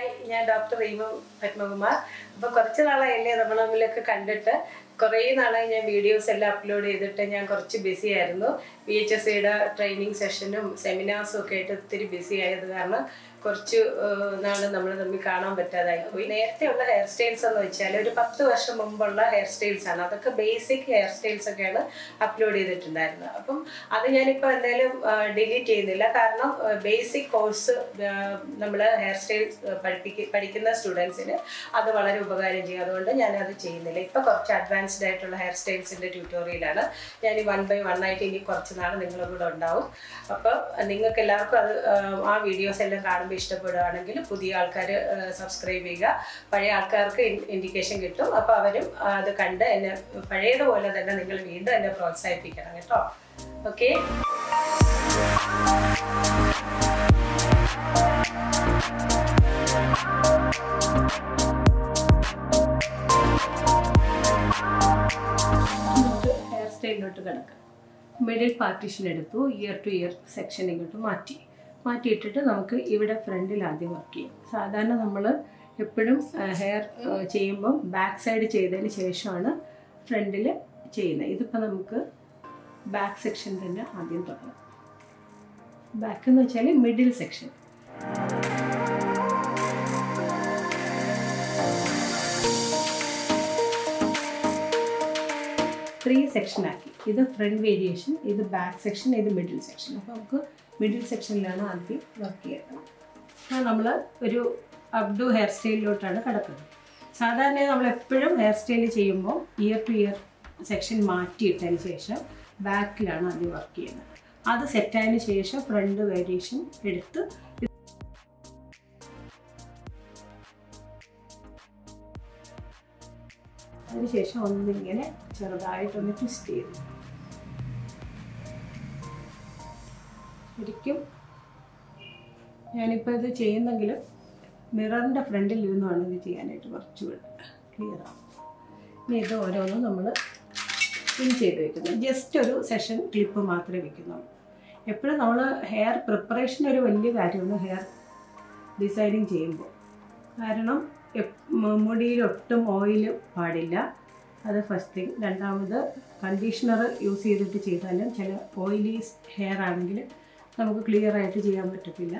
right ഞാൻ doctor Reema Padmakumar. അപ്പൊ കുറച്ച് നാളായല്ലേ നമ്മൾ തമ്മിലൊക്കെ കണ്ടിട്ട്. കുറേ നാളായി ഞാൻ വീഡിയോസ് എല്ലാം അപ്ലോഡ് ചെയ്തിട്ട് ഞാൻ കുറച്ച് ബിസി ആയിരുന്നു. പി എച്ച് എസ് സിയുടെ ട്രെയിനിങ് സെഷനും സെമിനാർസും ഒക്കെ ആയിട്ട് ഒത്തിരി ബിസി ആയത് കാരണം കുറച്ച് നാൾ നമ്മൾ തമ്മിൽ കാണാൻ പറ്റാതായി പോയി. നേരത്തെ ഉള്ള ഹെയർ സ്റ്റൈൽസ് എന്ന് വെച്ചാൽ ഒരു പത്ത് വർഷം മുമ്പുള്ള ഹെയർ സ്റ്റൈൽസ് ആണ്. അതൊക്കെ ബേസിക് ഹെയർ സ്റ്റൈൽസ് ഒക്കെയാണ് അപ്ലോഡ് ചെയ്തിട്ടുണ്ടായിരുന്നത്. അപ്പം അത് ഞാനിപ്പോൾ എന്തായാലും ഡിലീറ്റ് ചെയ്യുന്നില്ല. കാരണം ബേസിക് കോഴ്സ് നമ്മൾ ഹെയർ സ്റ്റൈൽ പഠിപ്പിക്ക പഠിക്കുന്ന സ്റ്റുഡൻസിന് അത് വളരെ ഉപകാരം ചെയ്യും. അതുകൊണ്ട് ഞാൻ അത് ചെയ്യുന്നില്ല. ഇപ്പോൾ കുറച്ച് അഡ്വാൻസ്ഡ് ആയിട്ടുള്ള ഹെയർ സ്റ്റൈൽസിന്റെ ട്യൂട്ടോറിയലാണ് ഞാൻ ഈ വൺ ബൈ വൺ ആയിട്ട് ഇനി കുറച്ച് നാൾ നിങ്ങളുടെ കൂടെ ഉണ്ടാവും. അപ്പോൾ നിങ്ങൾക്ക് എല്ലാവർക്കും അത് ആ വീഡിയോസ് എല്ലാം കാണുമ്പോൾ ഇഷ്ടപ്പെടുകയാണെങ്കിൽ പുതിയ ആൾക്കാർ സബ്സ്ക്രൈബ് ചെയ്യുക. പഴയ ആൾക്കാർക്ക് ഇൻഡിക്കേഷൻ കിട്ടും. അപ്പോൾ അവരും അത് കണ്ട് എന്നെ പഴയതുപോലെ തന്നെ നിങ്ങൾ വീണ്ടും എന്നെ പ്രോത്സാഹിപ്പിക്കണം കേട്ടോ. ഓക്കെ ഹെയർ സ്റ്റൈലിലോട്ട് കിടക്കാം. മിഡിൽ പാർട്ടീഷൻ എടുത്തു ഇയർ ടു ഇയർ സെക്ഷൻ ഇങ്ങോട്ട് മാറ്റി. മാറ്റിയിട്ടിട്ട് നമുക്ക് ഇവിടെ ഫ്രണ്ടിൽ ആദ്യം വർക്ക് ചെയ്യാം. സാധാരണ നമ്മൾ എപ്പോഴും ഹെയർ ചെയ്യുമ്പം ബാക്ക് സൈഡ് ചെയ്തതിന് ശേഷമാണ് ഫ്രണ്ടിൽ ചെയ്യുന്നത്. ഇതിപ്പോൾ നമുക്ക് ബാക്ക് സെക്ഷൻ തന്നെ ആദ്യം തുടങ്ങാം. ബാക്ക് എന്ന് വെച്ചാൽ മിഡിൽ സെക്ഷൻ ത്രീ സെക്ഷനാക്കി ഇത് ഫ്രണ്ട് വേരിയേഷൻ ഇത് ബാക്ക് സെക്ഷൻ ഇത് മിഡിൽ സെക്ഷൻ അപ്പോൾ നമുക്ക് മിഡിൽ സെക്ഷനിലാണ് ആദ്യം വർക്ക് ചെയ്യുന്നത് അപ്പോൾ നമ്മൾ ഒരു അബ്ഡു ഹെയർ സ്റ്റൈലിലോട്ടാണ് കിടക്കുന്നത്. സാധാരണ നമ്മൾ എപ്പോഴും ഹെയർ സ്റ്റൈൽ ചെയ്യുമ്പോൾ ഇയർ ടു ഇയർ സെക്ഷൻ മാറ്റിയിട്ടതിന് ശേഷം ബാക്കിലാണ് ആദ്യം വർക്ക് ചെയ്യുന്നത്. അത് സെറ്റായതിന് ശേഷം ഫ്രണ്ട് വേരിയേഷൻ എടുത്ത് അതിനുശേഷം ഒന്നിങ്ങനെ ചെറുതായിട്ടൊന്ന് ട്വിസ്റ്റ് ചെയ്തു. ശരിക്കും ഞാനിപ്പോൾ ഇത് ചെയ്യുന്നെങ്കിലും മിററിന്റെ ഫ്രണ്ടിൽ ഇരുന്നാണ് ഇത് ചെയ്യാനായിട്ട് കുറച്ചുകൂടെ ക്ലിയർ ആവും ഇനി ഇത് ഓരോന്നും നമ്മൾ പിൻ ചെയ്ത് വെക്കുന്നു. ജസ്റ്റ് ഒരു സെഷൻ ക്ലിപ്പ് മാത്രമേ വെക്കുന്നുള്ളൂ എപ്പോഴും നമ്മൾ ഹെയർ പ്രിപ്പറേഷൻ ഒരു വലിയ കാര്യമാണ് ഹെയർ ഡിസൈനിങ് ചെയ്യുമ്പോൾ. കാരണം മുടിയിൽ ഒട്ടും ഓയിൽ പാടില്ല. അത് ഫസ്റ്റ് തിങ് രണ്ടാമത് കണ്ടീഷണർ യൂസ് ചെയ്തിട്ട് ചെയ്താലും ചില ഓയിലി ഹെയർ ആണെങ്കിൽ നമുക്ക് ക്ലിയർ ആയിട്ട് ചെയ്യാൻ പറ്റത്തില്ല.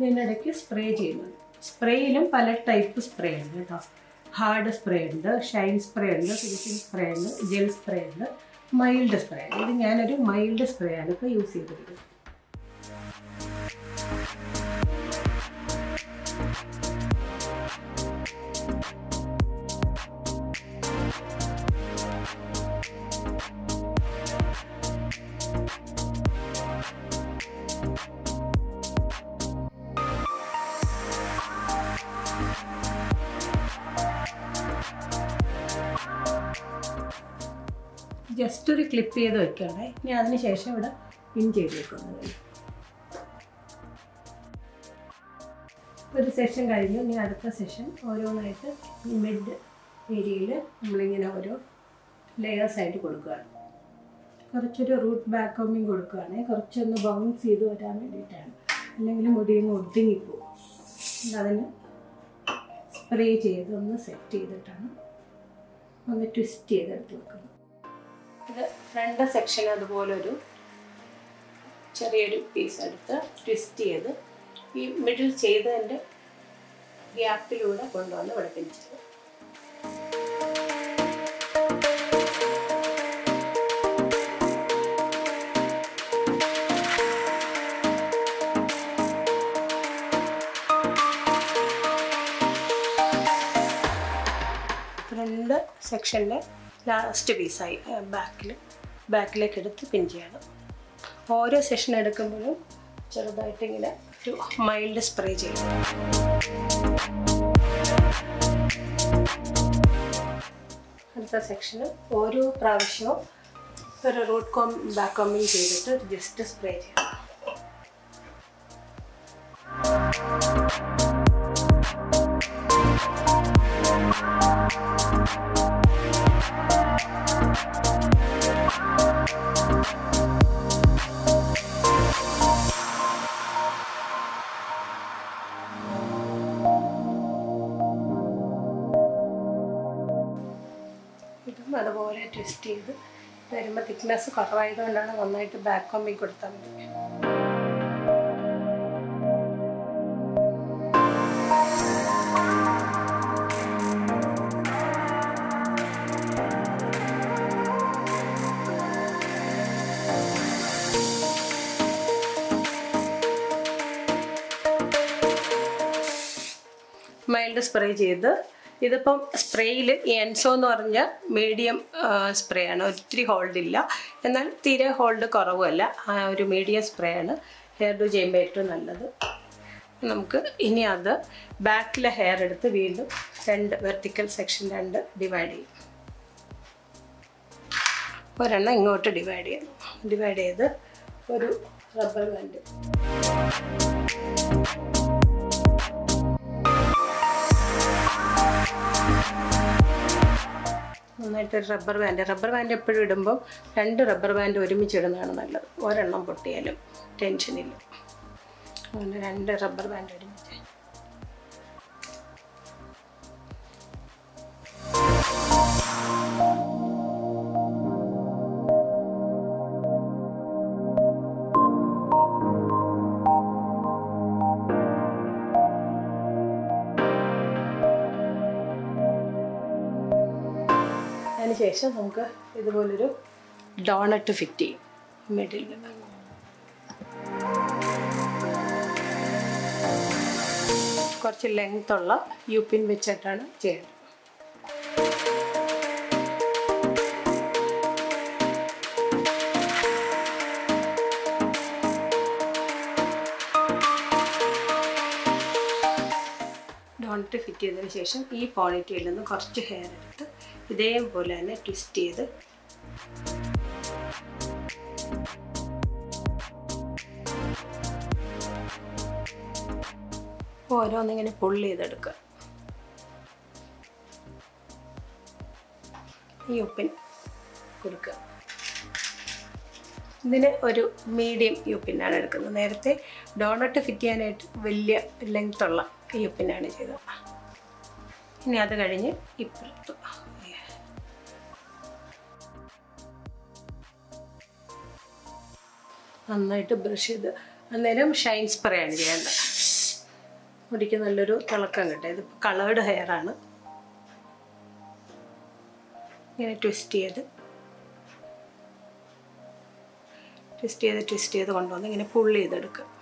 ഇതിനിടയ്ക്ക് സ്പ്രേ ചെയ്യുന്നത്. സ്പ്രേയിലും പല ടൈപ്പ് സ്പ്രേ ഉണ്ട് കേട്ടോ. ഹാർഡ് സ്പ്രേ ഉണ്ട് ഷൈൻ സ്പ്രേ ഉണ്ട് ഫിനിഷിംഗ് സ്പ്രേ ഉണ്ട് ജെൽ സ്പ്രേ ഉണ്ട് മൈൽഡ് സ്പ്രേ ഇത് ഞാനൊരു മൈൽഡ് സ്പ്രേ ആണ് ഇപ്പോൾ യൂസ് ചെയ്തിരിക്കുന്നത്. ജസ്റ്റ് ഒരു ക്ലിപ്പ് ചെയ്ത് വെക്കണേ ഇനി അതിന് ശേഷം ഇവിടെ പിൻ ചെയ്ത് വെക്കുന്നത് ഒരു സെഷൻ കഴിഞ്ഞു. ഇനി അടുത്ത സെഷൻ ഓരോന്നായിട്ട് മിഡ് ഏരിയയിൽ നമ്മളിങ്ങനെ ഓരോ ലെയേഴ്സ് ആയിട്ട് കൊടുക്കുകയാണ്. കുറച്ചൊരു റൂട്ട് ബാക്ക് ഹോമിങ് കൊടുക്കുകയാണ്. കുറച്ചൊന്ന് ബൗൺസ് ചെയ്ത് വരാൻ വേണ്ടിയിട്ടാണ്. അല്ലെങ്കിൽ മുടിയങ്ങ് ഒതുങ്ങിപ്പോവും. അതിന് സ്പ്രേ ചെയ്ത് ഒന്ന് സെറ്റ് ചെയ്തിട്ടാണ്. ഒന്ന് ട്വിസ്റ്റ് ചെയ്തെടുത്ത് വെക്കുന്നത്. ഇത് ഫ്രണ്ട് സെക്ഷൻ അതുപോലെ ഒരു ചെറിയൊരു പീസ് എടുത്ത് ട്വിസ്റ്റ് ചെയ്ത് ഈ മിഡിൽ ചെയ്തതിന്റെ ഗ്യാപ്പിലൂടെ കൊണ്ടുവന്ന് വെളുപ്പിച്ചത് ഫ്രണ്ട് സെക്ഷനിലെ ലാസ്റ്റ് പീസായി ബാക്കിൽ ബാക്കിലേക്ക് എടുത്ത് പിൻ ചെയ്യണം. ഓരോ സെഷൻ എടുക്കുമ്പോഴും ചെറുതായിട്ട് ഇങ്ങനെ ഒരു മൈൽഡ് സ്പ്രേ ചെയ്യണം. അടുത്ത സെക്ഷന് ഓരോ പ്രാവശ്യവും ഒരു റൂട്ട് കോം ബാക്ക് കോമിങ് ചെയ്തിട്ട് ജസ്റ്റ് സ്പ്രേ ചെയ്യണം. ട്വിസ്റ്റ് ചെയ്ത് വരുമ്പോൾ തിക്നെസ് കുറവായതുകൊണ്ടാണ് നന്നായിട്ട് ബാക്ക് കോമ്പി കൊടുത്താൽ മതി. മൈൽഡ് സ്പ്രേ ചെയ്ത് ഇതിപ്പം സ്പ്രേയിൽ എൻസോ എന്ന് പറഞ്ഞ മീഡിയം സ്പ്രേ ആണ് ഒത്തിരി ഹോൾഡ് ഇല്ല എന്നാൽ തീരെ ഹോൾഡ് കുറവുമല്ല ആ ഒരു മീഡിയം സ്പ്രേ ആണ് ഹെയർ ഡു ചെയ്യുമ്പോൾ ഏറ്റവും നല്ലത്. നമുക്ക് ഇനി അത് ബാക്കിലെ ഹെയർ എടുത്ത് വീണ്ടും രണ്ട് വെർട്ടിക്കൽ സെക്ഷൻ രണ്ട് ഡിവൈഡ് ചെയ്യും. ഒരെണ്ണം ഇങ്ങോട്ട് ഡിവൈഡ് ചെയ്യണം. ഡിവൈഡ് ചെയ്ത് ഒരു റബ്ബർ ബാൻഡ്. നന്നായിട്ട് റബ്ബർ ബാൻഡ് റബ്ബർ ബാൻഡ് എപ്പോഴും ഇടുമ്പോൾ രണ്ട് റബ്ബർ ബാൻഡ് ഒരുമിച്ച് ഇടുന്നതാണ് നല്ലത്. ഒരെണ്ണം പൊട്ടിയാലും ടെൻഷനില്ല അങ്ങനെ രണ്ട് റബ്ബർ ബാൻഡ് ഒരുമിച്ച് അതിനുശേഷം നമുക്ക് ഇതുപോലൊരു ഡോണറ്റ് ഫിറ്റ് ചെയ്യും. മിഡിൽ കുറച്ച് ലെങ്ത്തുള്ള യു പിൻ വെച്ചിട്ടാണ് ചെയ്യേണ്ടത് ഡോണറ്റ് ഫിറ്റ് ചെയ്തതിന് ശേഷം ഈ പോണിറ്റയിൽ നിന്ന് കുറച്ച് ഹെയർ എടുത്ത് ഇതേപോലെ തന്നെ ട്വിസ്റ്റ് ചെയ്ത്. ഓരോന്നിങ്ങനെ പുള്ളി ചെയ്തെടുക്കുക. ഈ ഉപ്പിൽ കൊടുക്കുക. ഇതിന് ഒരു മീഡിയം യുപ്പിനാണ് എടുക്കുന്നത്. നേരത്തെ ഡോണട്ട് ഫിറ്റ് ചെയ്യാനായിട്ട് വലിയ ലെങ്ത്തുള്ള യുപ്പിനാണ് ചെയ്തത്. ഇനി അത് കഴിഞ്ഞ് ഇപ്പുറത്ത്. നന്നായിട്ട് ബ്രഷ് ചെയ്ത് അന്നേരം ഷൈൻ സ്പ്രേ ആണ് ചെയ്യേണ്ടത് മുടിക്ക് നല്ലൊരു തിളക്കം കിട്ടും. ഇത് കളേർഡ് ഹെയർ ആണ്. ഇങ്ങനെ ട്വിസ്റ്റ് ചെയ്ത് ട്വിസ്റ്റ് ചെയ്ത് ട്വിസ്റ്റ് ചെയ്ത് കൊണ്ടുവന്ന് ഇങ്ങനെ പുള്ളി ചെയ്തെടുക്കുക.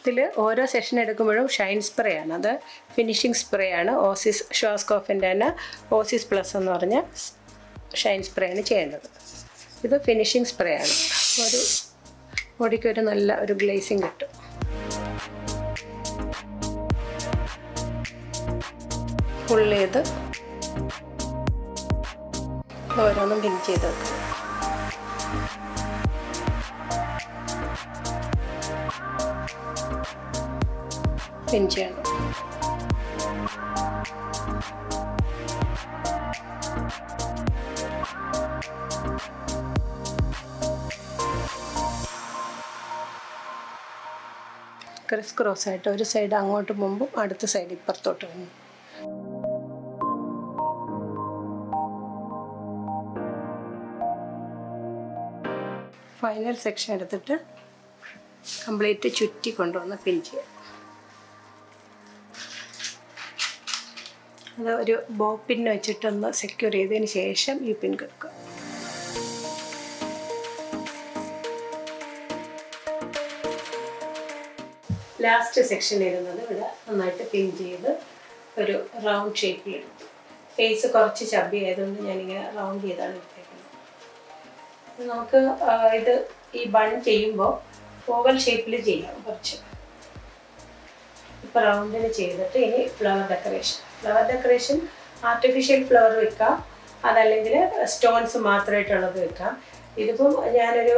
ഇതിൽ ഓരോ സെഷൻ എടുക്കുമ്പോഴും ഷൈൻ സ്പ്രേ ആണ്. അത് ഫിനിഷിംഗ് സ്പ്രേ ആണ്. ഓസിസ് ഷോസ്കോഫിന്റെ തന്നെ ഓസിസ് പ്ലസ് എന്ന് പറഞ്ഞ ഷൈൻ സ്പ്രേ ആണ് ചെയ്യുന്നത്. ഇത് ഫിനിഷിംഗ് സ്പ്രേ ആണ്. ഒരു ബോഡിക്ക് ഒരു നല്ല ഒരു ഗ്ലേസിങ് കിട്ടും. ഫുൾ ചെയ്ത് ഓരോന്നും പിൻ ചെയ്ത് വെക്കും. പിൻ ചെയ്യണം. ക്രിസ് ക്രോസ് ആയിട്ട് ഒരു സൈഡ് അങ്ങോട്ട് മുമ്പും അടുത്ത സൈഡ് ഇപ്പുറത്തോട്ട് വന്നു. ഫൈനൽ സെക്ഷൻ എടുത്തിട്ട് കംപ്ലീറ്റ് ചുറ്റി കൊണ്ടുവന്ന് പിൻ ചെയ്യാം. അത് ഒരു ബോപ്പിൻ വെച്ചിട്ടൊന്ന് സെക്യൂർ ചെയ്തതിന് ശേഷം ഈ പിൻ കൊടുക്കുക. ലാസ്റ്റ് സെക്ഷൻ ഇരുന്നത് ഇവിടെ നന്നായിട്ട് പിൻ ചെയ്ത് ഒരു റൗണ്ട് ഷേപ്പിലെടുത്തു ഫേസ് കുറച്ച് ചബി ആയതുകൊണ്ട് ഞാനിങ്ങനെ റൗണ്ട് ചെയ്താണ് എടുത്തേക്കുന്നത്. നമുക്ക് ഇത് ഈ ബൺ ചെയ്യുമ്പോൾ ഓവൽ ഷേപ്പിൽ ചെയ്യാം കുറച്ച്. ഇപ്പോൾ റൗണ്ടിന് ചെയ്തിട്ട് ഇനി flower decoration flower decoration artificial flower വെക്കാം. അതല്ലെങ്കിൽ സ്റ്റോൺസ് മാത്രമായിട്ടുള്ളത് വെക്കാം. ഇതിപ്പം ഞാനൊരു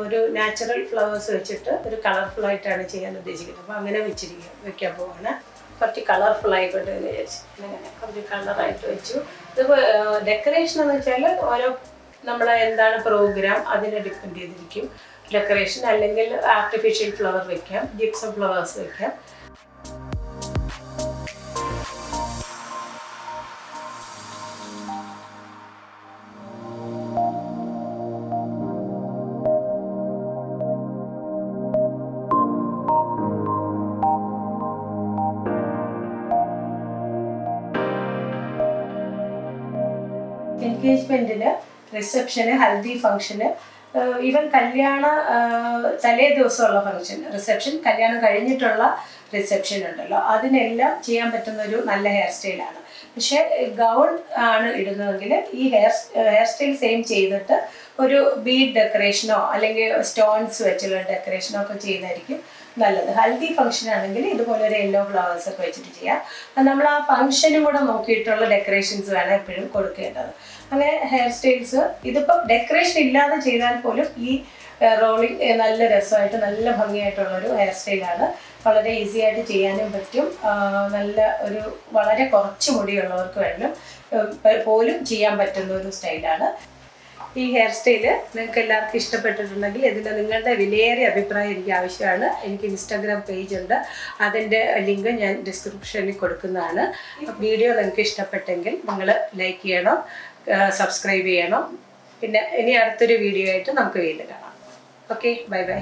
ഒരു നാച്ചുറൽ ഫ്ലവേഴ്സ് വെച്ചിട്ട് ഒരു കളർഫുൾ ആയിട്ടാണ് ചെയ്യാൻ ഉദ്ദേശിക്കുന്നത്. അപ്പോൾ അങ്ങനെ വെച്ചിരിക്കുക വെക്കാൻ പോവാണ്. കുറച്ച് കളർഫുൾ ആയിക്കോട്ടെ എന്ന് വിചാരിച്ചു. അങ്ങനെ കുറച്ച് കളറായിട്ട് വെച്ചു. ഇതിപ്പോൾ ഡെക്കറേഷൻ എന്ന് വെച്ചാൽ ഓരോ നമ്മളെ എന്താണ് പ്രോഗ്രാം അതിനെ ഡിപ്പെൻഡ് ചെയ്തിരിക്കും. ഡെക്കറേഷൻ അല്ലെങ്കിൽ ആർട്ടിഫിഷ്യൽ ഫ്ലവർ വെക്കാം ജിപ്സം ഫ്ലവേഴ്സ് വെക്കാം. എൻഗേജ്മെന്റിന് റിസപ്ഷന് ഹൽദി ഫംഗ്ഷന് ഈവൻ കല്യാണ തലേ ദിവസമുള്ള ഫംഗ്ഷൻ റിസപ്ഷൻ കല്യാണം കഴിഞ്ഞിട്ടുള്ള റിസപ്ഷൻ ഉണ്ടല്ലോ. അതിനെല്ലാം ചെയ്യാൻ പറ്റുന്ന ഒരു നല്ല ഹെയർ സ്റ്റൈലാണ് പക്ഷേ ഗൗൺ ആണ് ഇടുന്നതെങ്കിൽ ഈ ഹെയർ ഹെയർ സ്റ്റൈൽ സെയിം ചെയ്തിട്ട് ഒരു ബീഡ് ഡെക്കറേഷനോ അല്ലെങ്കിൽ സ്റ്റോൺസ് വെച്ചുള്ള ഡെക്കറേഷനോ ഒക്കെ ചെയ്തായിരിക്കും നല്ലത്. ഹെൽത്തി ഫംഗ്ഷൻ ആണെങ്കിൽ ഇതുപോലെ ഒരു യെല്ലോ ഫ്ലവേഴ്സ് ഒക്കെ വെച്ചിട്ട് ചെയ്യാം. നമ്മൾ ആ ഫംഗ്ഷനും കൂടെ നോക്കിയിട്ടുള്ള ഡെക്കറേഷൻസ് വേണം എപ്പോഴും കൊടുക്കേണ്ടത്. അങ്ങനെ ഹെയർ സ്റ്റൈൽസ് ഇതിപ്പോൾ ഡെക്കറേഷൻ ഇല്ലാതെ ചെയ്താൽ പോലും ഈ റോളിംഗ് നല്ല രസമായിട്ട് നല്ല ഭംഗിയായിട്ടുള്ളൊരു ഹെയർ സ്റ്റൈലാണ് വളരെ ഈസി ആയിട്ട് ചെയ്യാനും പറ്റും. നല്ല ഒരു വളരെ കുറച്ച് മുടിയുള്ളവർക്ക് വേണം പോലും ചെയ്യാൻ പറ്റുന്ന ഒരു സ്റ്റൈലാണ് ഈ ഹെയർ സ്റ്റൈൽ നിങ്ങൾക്ക് എല്ലാവർക്കും ഇഷ്ടപ്പെട്ടിട്ടുണ്ടെങ്കിൽ ഇതിന്റെ നിങ്ങളുടെ വിലയേറിയ അഭിപ്രായം എനിക്ക് ആവശ്യമാണ്. എനിക്ക് ഇൻസ്റ്റാഗ്രാം പേജ് ഉണ്ട്. അതിന്റെ ലിങ്ക് ഞാൻ ഡിസ്ക്രിപ്ഷനിൽ കൊടുക്കുന്നതാണ്. വീഡിയോ നിങ്ങൾക്ക് ഇഷ്ടപ്പെട്ടെങ്കിൽ നിങ്ങൾ ലൈക്ക് ചെയ്യണം സബ്സ്ക്രൈബ് ചെയ്യണം. പിന്നെ ഇനി അടുത്തൊരു വീഡിയോ ആയിട്ട് നമുക്ക് വീണ്ടും കാണാം. Okay bye bye